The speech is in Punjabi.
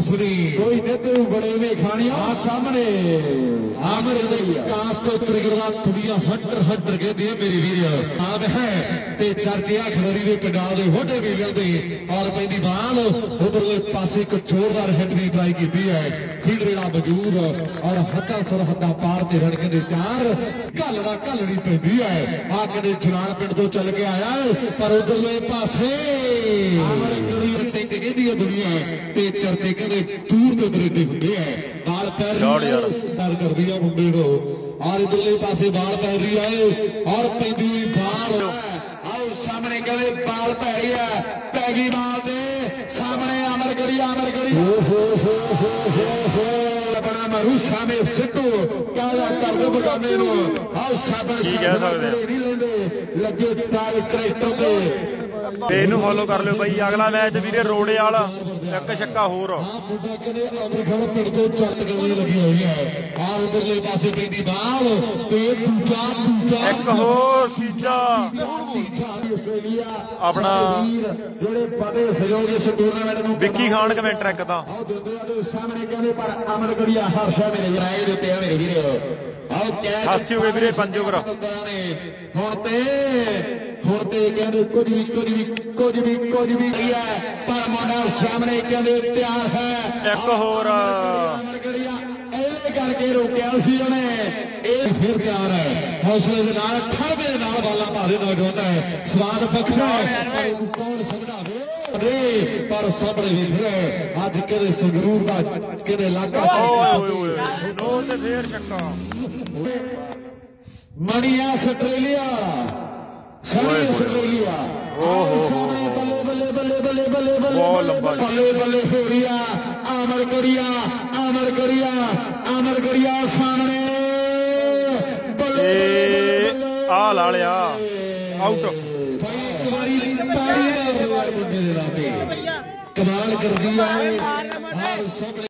ਤਸਵਰੀ ਕੋਈ ਦਿੱਤੇ ਬੜੇ ਵੇ ਖਾਣੀਆਂ ਸਾਹਮਣੇ। ਆਮਰ ਦੇ ਕਾਸ ਕੋ ਤ੍ਰਿਗਰਵਾ ਤੁੜੀਆਂ ਹੱਟਰ ਹੱਟਰ ਕੇ ਦੇ ਮੇਰੇ ਵੀਰ। ਆਬ ਹੈ ਤੇ ਚਰਚਿਆ ਖੜਰੀ ਦੇ ਪੰਜਾਬ ਦੇ ਹੋਡੇ ਵੀ ਮਿਲਦੇ। ਔਰ ਪੈਂਦੀ ਬਾਲ। ਉਧਰਲੇ ਪਾਸੇ ਇੱਕ ਜ਼ੋਰਦਾਰ ਹਿੱਟ ਵੀ ਟਰਾਈ ਕੀਤੀ ਹੈ। ਜਿਹੜਾ ਮੌਜੂਦ ਔਰ ਹੱਥਾਂ ਸਰਹੱਦਾਂ ਪਾਰ ਤੇ ਰਣ ਦੇ ਚਾਰ। ਘੱਲਣਾ ਘੱਲਣੀ ਪੈਂਦੀ ਹੈ। ਆ ਕਦੇ ਜਲਾਨ ਪਿੰਡ ਤੋਂ ਚੱਲ ਕੇ ਆਇਆ ਪਰ ਉਧਰਲੇ ਪਾਸੇ। ਆਮਰ ਕਹਿੰਦੀ ਹੈ ਦੁਨੀਆ ਤੇ ਚਰਚੇ ਕਹਿੰਦੇ ਦੂਰ ਦੇ ਦਰੇਡੇ ਹੁੰਦੇ ਹੈ ਬਾਲ ਪੈਰ ਛੋੜ ਯਾਰ। ਡਰ ਕਰਦੀ ਆ ਮੁੰਡੇ ਨੂੰ। ਔਰ ਇਧਰਲੇ ਪਾਸੇ ਬਾਲ ਪੈ ਰਹੀ ਹੈ ਔਰ ਪੈਂਦੀ ਹੋਈ ਬਾਲ ਆਓ ਸਾਹਮਣੇ ਕਹਿੰਦੇ ਬਾਲ ਪੈ ਰਹੀ ਹੈ ਪੈ ਗਈ ਬਾਲ ਦੇ। ਸਾਹਮਣੇ ਅਮਰ ਕਰੀ ਅਮਰ ਕਰੀ ਹੋ ਹੋ ਹੋ ਹੋ ਹੋ ਹੋ। ਆਪਣਾ ਮਰੂ ਸਾਹਮਣੇ ਸਿੱਟੂ। ਕਾਲਾ ਕਰ ਦੋ ਬਗਾਨੇ ਨੂੰ। ਆਓ ਸਾਬਣ ਕੀ ਕਹਿ ਸਕਦੇ ਆ? ਨਹੀਂ ਲੈਂਦੇ। ਲੱਗੇ ਟਾਇਰ ਟਰੈਕਟਰ ਤੇ। ਤੇ ਇਹਨੂੰ ਫੋਲੋ ਕਰ ਲਿਓ ਬਾਈ, ਅਗਲਾ ਮੈਚ ਵੀਰੇ ਰੋੜੇ ਵਾਲਾ ਇੱਕ ਛੱਕਾ ਹੋਰ। ਆ ਮੁੰਡਾ ਕਹਿੰਦੇ ਅਮਰਗੜ ਪਿੰਡ ਤੋਂ ਚੱਟ ਗਲੀ ਲੱਗੀ ਹੋਈ ਹੈ ਆ ਉਧਰਲੇ ਪਾਸੇ ਪੈਂਦੀ ਬਾਲ ਤੇ ਦੂਜਾ ਦੂਜਾ ਇੱਕ ਹੋਰ ਤੀਜਾ ਆਸਟ੍ਰੇਲੀਆ ਆਪਣਾ ਜਿਹੜੇ ਬੜੇ ਸਹਿਯੋਗ ਇਸ ਟੂਰਨਾਮੈਂਟ ਨੂੰ ਵਿੱਕੀ ਖਾਨ ਕਮੈਂਟਰ ਇੱਕ ਤਾਂ। ਸਾਹਮਣੇ ਕਹਿੰਦੇ, ਪਰ ਅਮਰ ਗੜੀਆ ਹਰਸ਼ਾ ਮੇਰੇ ਜਰਾਏ ਦੇ ਉੱਤੇ ਆ ਮੇਰੇ ਵੀਰੇ। ਖਾਸੀ ਹੋ ਗਏ ਵੀਰੇ ਪੰਜ ਓਵਰ। ਹੁਣ ਤੇ ਹੁਣ ਤੇ ਕਹਿੰਦੇ ਕੁਝ ਵੀ ਕੁਝ ਵੀ ਕੁਝ ਵੀ ਕੁਝ ਵੀ ਨਹੀਂ ਹੈ। ਪਰ ਮੁੰਡਾ ਸਾਹਮਣੇ ਕਹਿੰਦੇ ਤਿਆਰ ਹੈ। ਇੱਕ ਹੋਰ। ਇਹ ਕਰਕੇ ਰੋਕਿਆ ਸੀ ਉਹਨੇ। ਇਹ ਫਿਰ ਤਿਆਰ ਹੈ। ਹੌਸਲੇ ਦੇ ਨਾਲ ਖੜਵੇ ਨਾਲ ਬਾਲਾਂ ਭਾਰੇ ਨਾਲ ਡੋਂਦਾ ਹੈ। ਸਵਾਦ ਵੱਖਰਾ ਹੈ। ਕੌਣ ਸਮਝਾਵੇ? ਦੇ ਪਰ ਸਾਹਮਣੇ ਵੇਖ ਰਿਹਾ ਅੱਜ ਕਿਹਦੇ ਸੰਗਰੂਰ ਦਾ ਕਿਹਦੇ ਇਲਾਕਾ ਓਏ ਓਏ ਦੋ ਤੇ ਫੇਰ ਛੱਕਾ ਮਣੀਆ ਆਸਟ੍ਰੇਲੀਆ। ਸਾਰੀ ਆਸਟ੍ਰੇਲੀਆ। ਓਹੋ ਬੱਲੇ ਬੱਲੇ ਬੱਲੇ ਬੱਲੇ ਬੱਲੇ ਬੱਲੇ ਜੀ। ਬੱਲੇ ਬੱਲੇ ਹੋ ਰਿਹਾ ਅਮਰ ਕਰੀਆ ਅਮਰ ਕਰੀਆ ਅਮਰ ਕਰੀਆ ਸਾਹਮਣੇ। ਬੱਲੇ ਆ ਲਾ ਲਿਆ। ਆਊਟ ਭਾਈ ਇੱਕ ਵਾਰੀ ਤਾੜੀ ਦਾ ਨਾਂ ਤੇ ਕਮਾਲ ਕਰਦੀ ਹੈ ਹਰ ਸਾਹਮਣੇ